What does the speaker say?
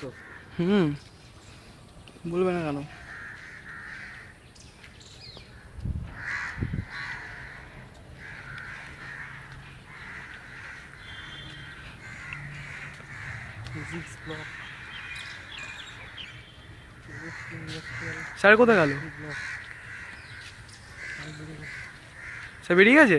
তো? হুম। বলবে না কেন? স্যার কোথায় গেল? স্যার বেরিয়ে গেছে?